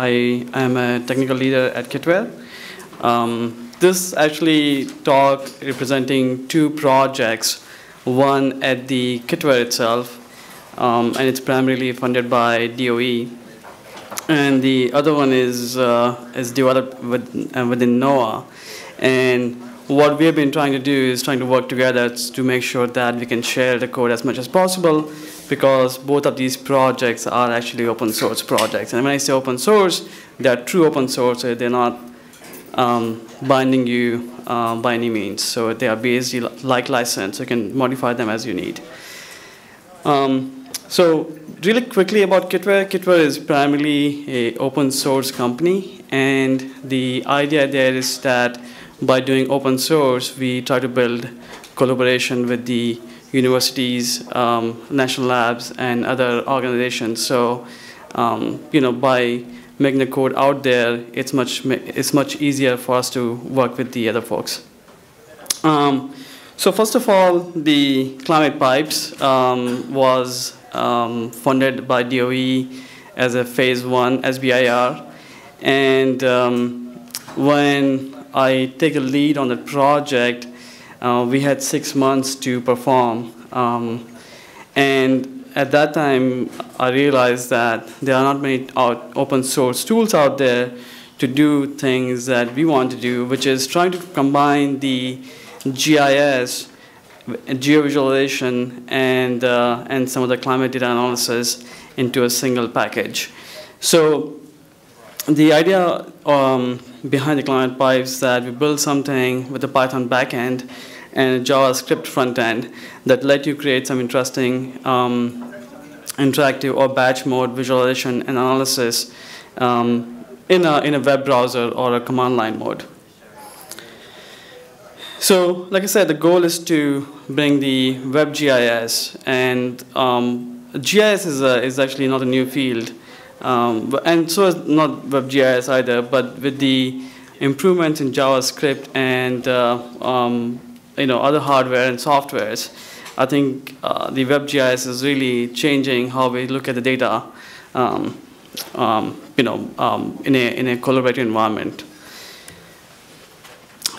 I am a technical leader at Kitware. Um, this actually talk representing two projects, one at the Kitware itself, um, and it's primarily funded by DOE, and the other one is uh, is developed with, uh, within NOAA, and what we have been trying to do is trying to work together to make sure that we can share the code as much as possible because both of these projects are actually open source projects. And when I say open source, they are true open source. They're not um, binding you uh, by any means. So they are basically like license. So You can modify them as you need. Um, so really quickly about Kitware. Kitware is primarily a open source company. And the idea there is that by doing open source, we try to build collaboration with the universities, um, national labs, and other organizations. So, um, you know, by making the code out there, it's much it's much easier for us to work with the other folks. Um, so first of all, the Climate Pipes um, was um, funded by DOE as a phase one SBIR, and um, when I take a lead on the project, uh, we had six months to perform. Um, and at that time, I realized that there are not many out, open source tools out there to do things that we want to do, which is trying to combine the GIS, geovisualization, and, uh, and some of the climate data analysis into a single package. So the idea um, behind the Climate Pipes that we build something with a Python backend and a JavaScript front end that let you create some interesting um, interactive or batch mode visualization and analysis um, in, a, in a web browser or a command line mode. So, like I said, the goal is to bring the web GIS, and um, GIS is, a, is actually not a new field. Um, and so is not WebGIS either, but with the improvements in JavaScript and uh, um, you know other hardware and softwares, I think uh, the WebGIS is really changing how we look at the data, um, um you know, um, in a in a collaborative environment.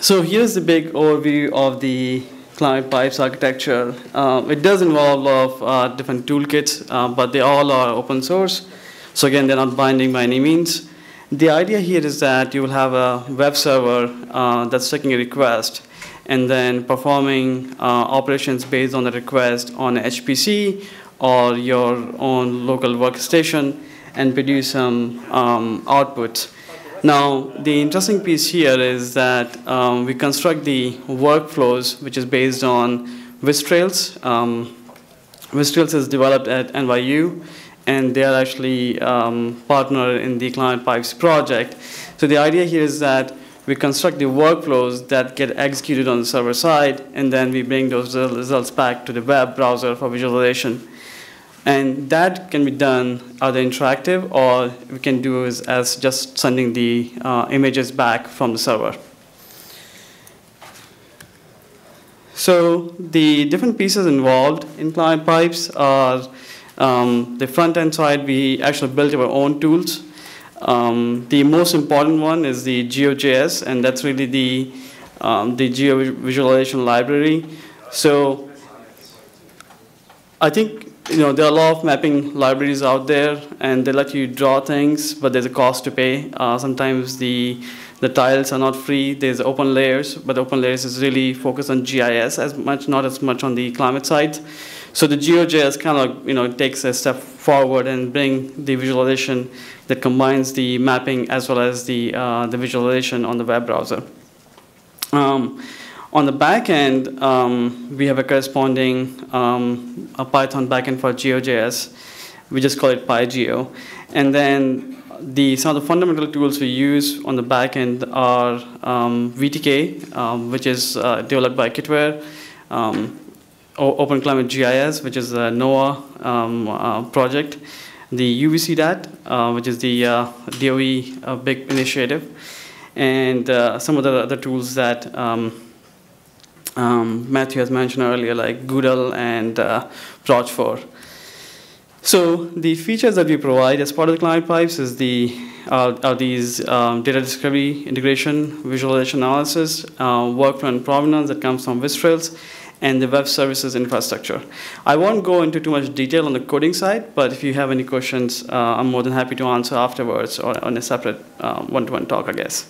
So here's the big overview of the Climate Pipes architecture. Uh, it does involve a lot of uh, different toolkits, uh, but they all are open source. So again, they're not binding by any means. The idea here is that you will have a web server uh, that's taking a request and then performing uh, operations based on the request on HPC or your own local workstation and produce some um, output. Now, the interesting piece here is that um, we construct the workflows, which is based on VisTrails. Um, VisTrails is developed at NYU, and they are actually um, partner in the Climate Pipes project. So the idea here is that we construct the workflows that get executed on the server side, and then we bring those results back to the web browser for visualization. And that can be done either interactive or we can do as, as just sending the uh, images back from the server. So the different pieces involved in Climate Pipes are um, the front end side, we actually built our own tools. Um, the most important one is the GeoJS, and that's really the, um, the geo visualization library. So I think you know there are a lot of mapping libraries out there, and they let you draw things, but there's a cost to pay. Uh, sometimes the the tiles are not free. There's open layers, but open layers is really focused on GIS as much, not as much on the climate side. So the GeoJS kind of you know takes a step forward and bring the visualization that combines the mapping as well as the uh, the visualization on the web browser. Um, on the back end, um, we have a corresponding um, a Python backend for GeoJS. We just call it PyGeo. And then the, some of the fundamental tools we use on the back end are um, VTK, um, which is uh, developed by Kitware, um, Open Climate GIS, which is a NOAA um, uh, project, the UVCDAT, uh, which is the uh, DOE uh, big initiative, and uh, some of the other tools that um, um, Matthew has mentioned earlier, like GDAL and uh, Proj4. So the features that we provide as part of the Climate Pipes is the uh, are these um, data discovery, integration, visualization analysis, uh, workflow and provenance that comes from VisTrails, and the web services infrastructure. I won't go into too much detail on the coding side, but if you have any questions, uh, I'm more than happy to answer afterwards or on a separate uh, one-to-one talk, I guess.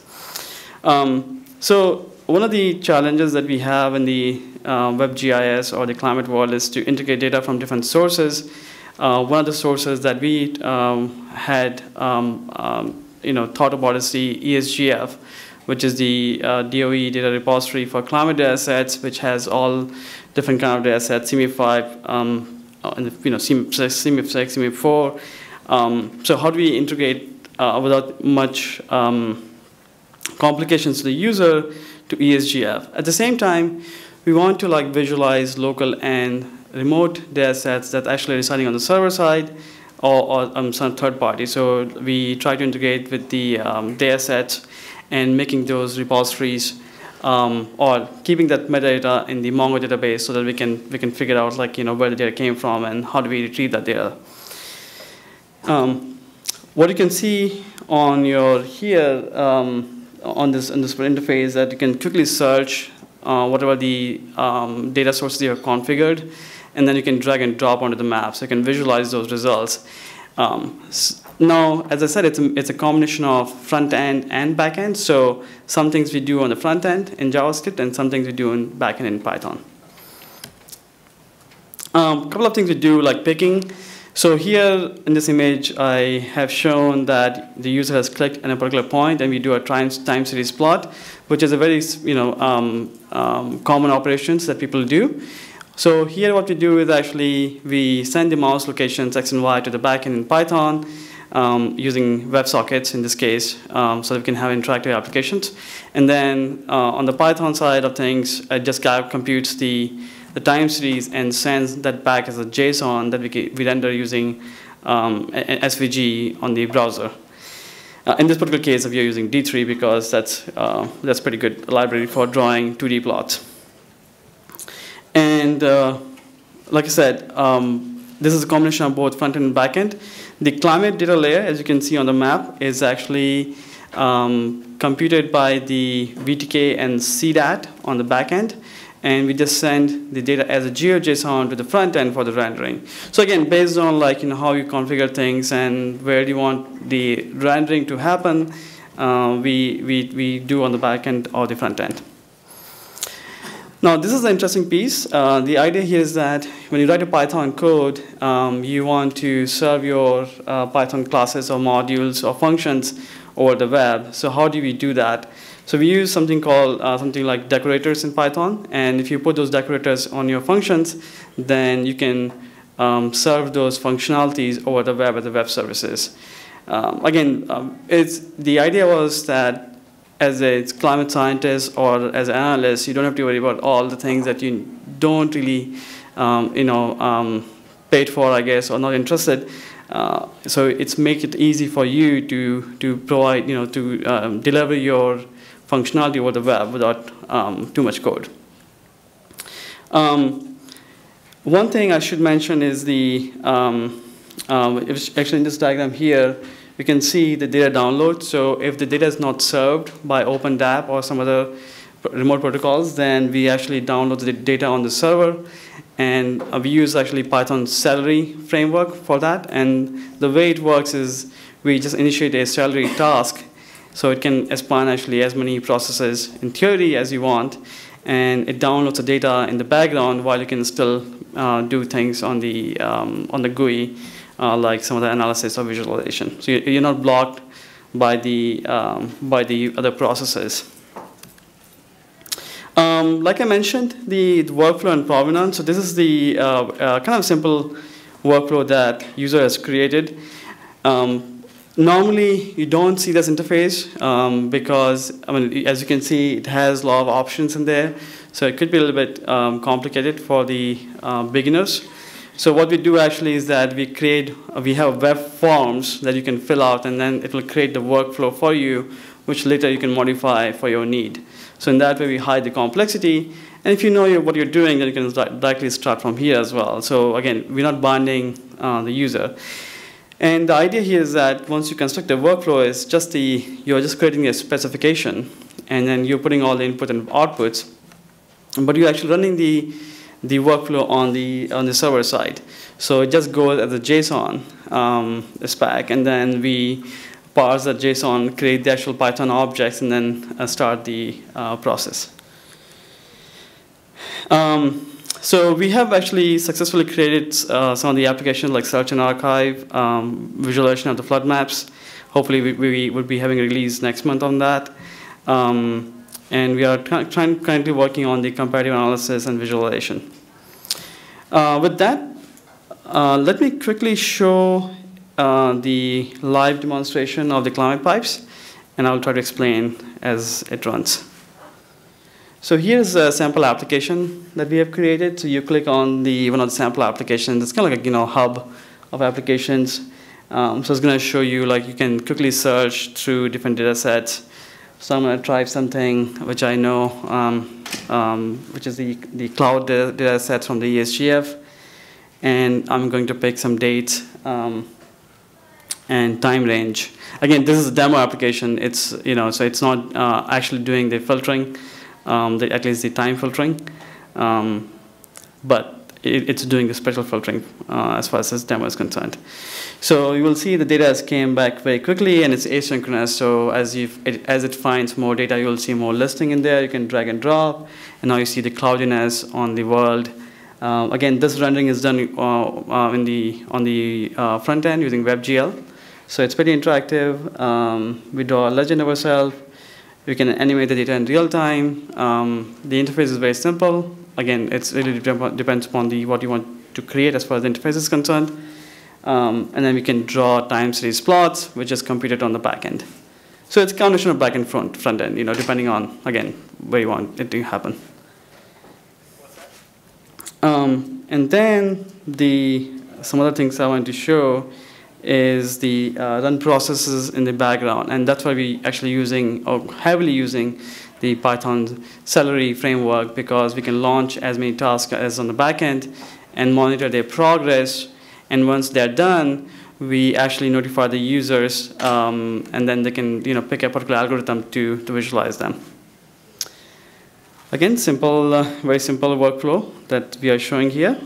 Um, so one of the challenges that we have in the uh, WebGIS or the climate world is to integrate data from different sources. Uh, one of the sources that we um, had um, um you know, thought about is the ESGF, which is the uh, DOE data repository for climate data sets, which has all different kind of data sets, CMIP5, um, uh, and you know, CMIP6, CMIP4. Um, so how do we integrate uh, without much um, complications to the user to ESGF? At the same time, we want to like visualize local and remote data sets that actually residing on the server side or, or um, some third party. So we try to integrate with the um, data sets and making those repositories um, or keeping that metadata in the Mongo database so that we can we can figure out like you know where the data came from and how do we retrieve that data. Um, what you can see on your here um, on this on this interface that you can quickly search uh, whatever the um, data sources you have configured, and then you can drag and drop onto the map so you can visualize those results. Um, now, as I said, it's a, it's a combination of front end and back end. So some things we do on the front end in JavaScript and some things we do in back end in Python. A um, couple of things we do like picking. So here in this image, I have shown that the user has clicked at a particular point and we do a time, time series plot, which is a very you know, um, um, common operations that people do. So here what we do is actually we send the mouse locations x and y to the backend in Python um, using WebSockets in this case, um, so that we can have interactive applications. And then uh, on the Python side of things, it just computes the, the time series and sends that back as a JSON that we, we render using um, SVG on the browser. Uh, in this particular case, we are using D3 because that's, uh, that's pretty good library for drawing 2D plots. And uh, like I said, um, this is a combination of both front end and back end. The climate data layer, as you can see on the map, is actually um, computed by the VTK and CDAT on the back end. And we just send the data as a GeoJSON to the front end for the rendering. So again, based on like you know how you configure things and where you want the rendering to happen, uh, we, we, we do on the back end or the front end. Now, this is an interesting piece. Uh, the idea here is that when you write a Python code, um, you want to serve your uh, Python classes or modules or functions over the web. So how do we do that? So we use something called uh, something like decorators in Python. And if you put those decorators on your functions, then you can um, serve those functionalities over the web as the web services. Um, again, um, it's, the idea was that as a climate scientist or as an analyst, you don't have to worry about all the things that you don't really, um, you know, um, paid for, I guess, or not interested. Uh, so it's make it easy for you to to provide, you know, to um, deliver your functionality over the web without um, too much code. Um, one thing I should mention is the um, actually in this diagram here you can see the data download. So if the data is not served by OpenDAP or some other remote protocols, then we actually download the data on the server. And we use actually Python Celery framework for that. And the way it works is we just initiate a Celery task. So it can span actually as many processes in theory as you want. And it downloads the data in the background while you can still uh, do things on the, um, on the GUI uh, like some of the analysis or visualization. So you're not blocked by the, um, by the other processes. Um, like I mentioned, the, workflow and provenance. So this is the uh, uh, kind of simple workflow that user has created. Um, normally, you don't see this interface um, because, I mean, as you can see, it has a lot of options in there. So it could be a little bit um, complicated for the uh, beginners. So what we do actually is that we create, we have web forms that you can fill out and then it will create the workflow for you, which later you can modify for your need. So in that way we hide the complexity. And if you know what you're doing, then you can directly start from here as well. So again, we're not binding uh, the user. And the idea here is that once you construct a workflow, is just the you're just creating a specification, and then you're putting all the input and outputs, but you're actually running the the workflow on the on the server side. So it just goes as a JSON um, spec, and then we parse that JSON, create the actual Python objects, and then uh, start the uh, process. Um, so we have actually successfully created uh, some of the applications like search and archive, um, visualization of the flood maps. Hopefully we, we will be having a release next month on that. Um, and we are trying, currently working on the comparative analysis and visualization. Uh, with that, uh, let me quickly show uh, the live demonstration of the climate pipes, and I'll try to explain as it runs. So here's a sample application that we have created. So you click on the one of the sample applications. It's kind of like a you know hub of applications. Um, so it's going to show you like you can quickly search through different data sets. So I'm going to try something which I know, um, um, which is the, the cloud data, sets from the ESGF. And I'm going to pick some dates um, and time range. Again, this is a demo application. It's, you know, so it's not uh, actually doing the filtering um, the, at least the time filtering. Um, but it, it's doing the special filtering uh, as far as this demo is concerned. So you will see the data has came back very quickly and it's asynchronous. So as, you it, as it finds more data, you will see more listing in there. You can drag and drop. And now you see the cloudiness on the world. Um, again, this rendering is done uh, uh, in the, on the uh, front end using WebGL. So it's pretty interactive. Um, we draw a legend of ourselves. We can animate the data in real time. Um, the interface is very simple. Again, it really depends upon the, what you want to create as far as the interface is concerned. Um, and then we can draw time series plots, which is computed on the back end. So it's a combination of back and front, front end, you know, depending on, again, where you want it to happen. Um, and then the, some other things I want to show is the uh, run processes in the background. And that's why we actually using, or heavily using, the Python Celery framework because we can launch as many tasks as on the back end and monitor their progress. And once they're done, we actually notify the users, um, and then they can you know, pick a particular algorithm to, to visualize them. Again, simple, uh, very simple workflow that we are showing here.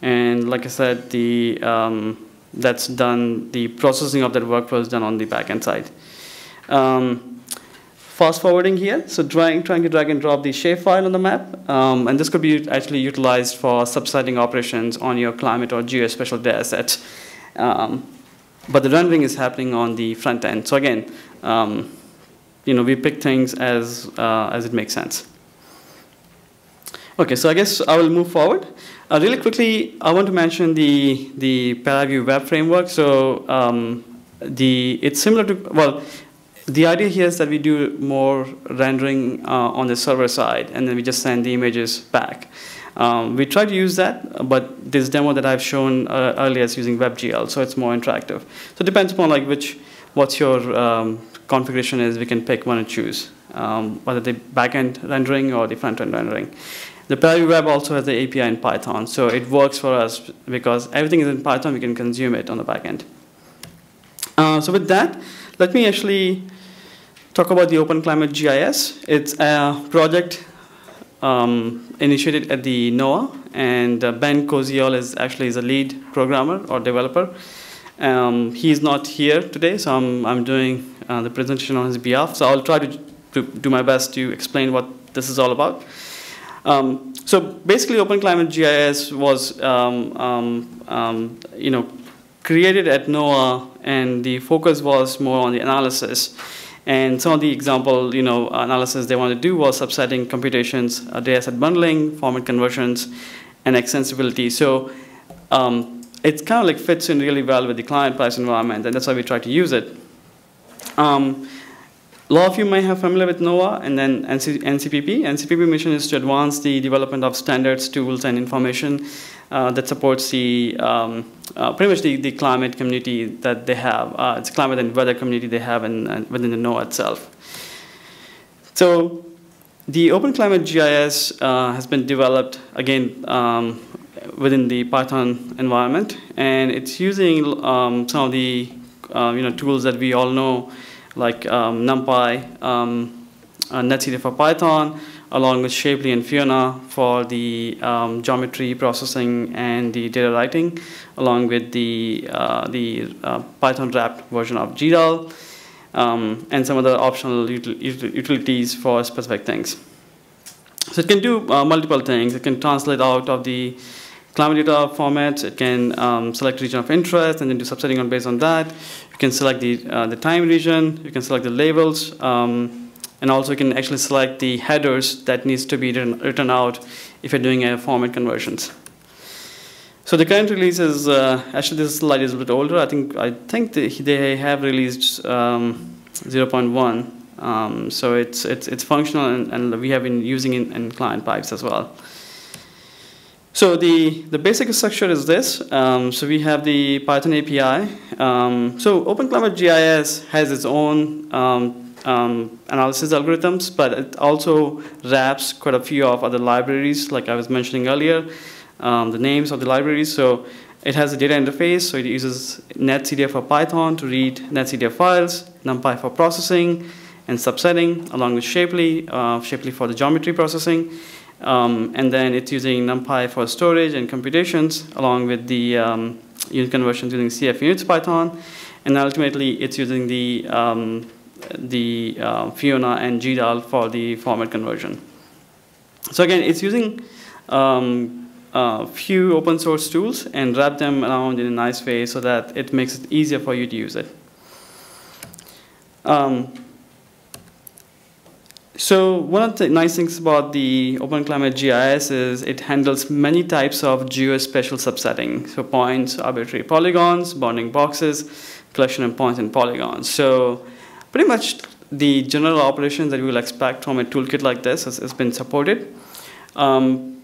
And like I said, the um, that's done, the processing of that workflow is done on the backend side. Um, fast forwarding here, so trying, trying to drag and drop the shapefile on the map, um, and this could be actually utilized for subsetting operations on your climate or geospatial data sets. Um, but the rendering is happening on the front end. So again, um, you know, we pick things as, uh, as it makes sense. Okay, so I guess I will move forward. Uh, really quickly, I want to mention the the ParaView web framework. So um, the it's similar to well, the idea here is that we do more rendering uh, on the server side, and then we just send the images back. Um, we try to use that, but this demo that I've shown uh, earlier is using WebGL, so it's more interactive. So it depends upon like which what's your um, configuration is. We can pick one and choose um, whether the backend rendering or the front end rendering. The ParaView Web also has the API in Python, so it works for us because everything is in Python, we can consume it on the backend. Uh, so with that, let me actually talk about the Open Climate GIS. It's a project um, initiated at the NOAA, and uh, Ben Koziol is actually is a lead programmer or developer. Um, he's not here today, so I'm, I'm doing uh, the presentation on his behalf. So I'll try to, to do my best to explain what this is all about. Um, so basically, Open Climate GIS was, um, um, um, you know, created at NOAA, and the focus was more on the analysis. And some of the example, you know, analysis they wanted to do was subsetting computations, uh, data set bundling, format conversions, and extensibility. So um, it kind of like fits in really well with the Climate Pipes environment, and that's why we try to use it. Um, a lot of you may have familiar with NOAA and then NC, NCPP. NCPP mission is to advance the development of standards, tools, and information that supports the um, uh, pretty much the, the climate community that they have. Uh, it's climate and weather community they have in, in, within the NOAA itself. So the Open Climate GIS uh, has been developed again um, within the Python environment, and it's using um, some of the uh, you know tools that we all know, like um, NumPy, um, uh, netcdf for Python, along with Shapely and Fiona for the um, geometry processing and the data writing, along with the uh, the uh, Python wrapped version of GDAL, um, and some other optional util utilities for specific things. So it can do uh, multiple things. It can translate out of the climate data formats. It can um, select region of interest and then do subsetting on based on that. You can select the, uh, the time region. You can select the labels. Um, and also you can actually select the headers that needs to be written, out if you're doing a format conversions. So the current release is, uh, actually this slide is a bit older. I think, I think they, have released um, 0.1. Um, so it's, it's, it's functional and, and, we have been using it in Climate Pipes as well. So the, the basic structure is this. Um, so we have the Python API. Um, so OpenClimate GIS has its own um, analysis algorithms, but it also wraps quite a few of other libraries, like I was mentioning earlier, um, the names of the libraries. So it has a data interface, so it uses netcdf for Python to read netcdf files, NumPy for processing, and subsetting along with Shapely, uh, Shapely for the geometry processing. Um, and then it's using NumPy for storage and computations along with the um, unit conversions using CF units Python. And ultimately, it's using the, um, the uh, Fiona and GDAL for the format conversion. So again, it's using um, uh, few open source tools and wrap them around in a nice way so that it makes it easier for you to use it. Um, so one of the nice things about the OpenClimate GIS is it handles many types of geospatial subsetting. So points, arbitrary polygons, bounding boxes, collection of points and polygons. So pretty much the general operations that you will expect from a toolkit like this has, has been supported. Um,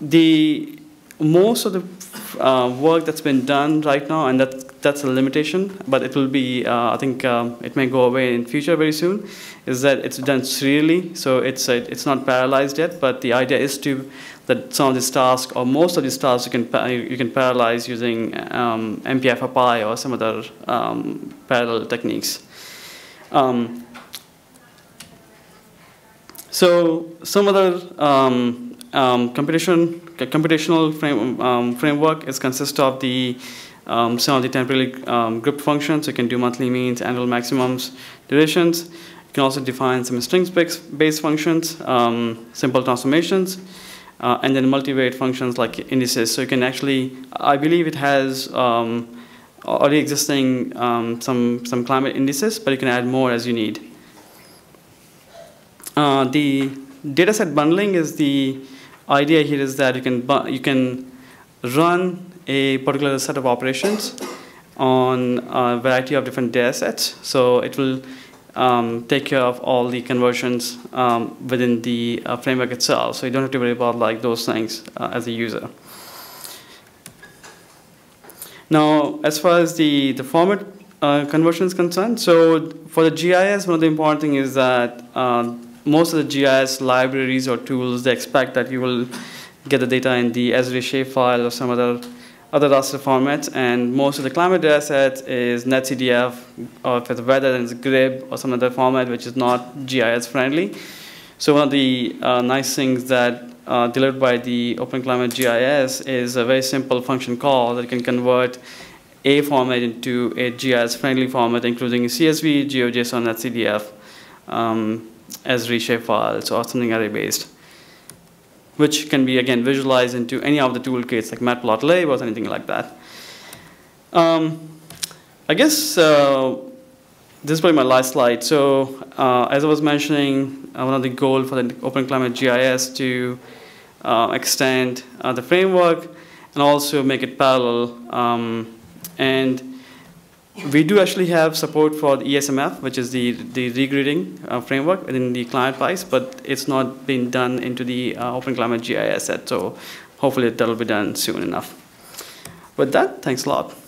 the most of the uh, work that's been done right now, and that, that's a limitation, but it will be, uh, I think um, it may go away in future very soon, is that it's done serially, so it's, uh, it's not parallelized yet, but the idea is to, that some of these tasks, or most of these tasks, you can, you can parallelize using um, MPFFI or some other um, parallel techniques. Um, so some other um, um, computation, computational frame, um, framework is consists of the um, some of the temporally um, grouped functions. You can do monthly means, annual maximums, durations. You can also define some strings-based functions, um, simple transformations, uh, and then multivariate functions like indices. So you can actually, I believe it has already existing some some climate indices, but you can add more as you need. Uh, the dataset bundling is the idea here is that you can, you can run a particular set of operations on a variety of different data sets. So it will um, take care of all the conversions um, within the uh, framework itself. So you don't have to worry about like those things uh, as a user. Now, as far as the, the format uh, conversion is concerned, so for the GIS, one of the important things is that uh, most of the GIS libraries or tools, they expect that you will get the data in the Esri shapefile or some other other raster formats, and most of the climate data set is netcdf, or if it's weather, then it's GRIB or some other format which is not GIS friendly. So one of the uh, nice things that uh, delivered by the OpenClimate GIS is a very simple function call that can convert a format into a GIS friendly format, including CSV, GeoJSON, netcdf. Um, as reshape files or something array based, which can be again visualized into any of the toolkits like matplotlib or anything like that. Um, I guess uh, this is probably my last slide. So uh, as I was mentioning, uh, one of the goals for the Open Climate GIS to uh, extend uh, the framework and also make it parallel. Um, and we do actually have support for the ESMF, which is the, the regridding uh, framework within the Climate Pipes, but it's not been done into the uh, Open Climate GIS yet, so hopefully that'll be done soon enough. With that, thanks a lot.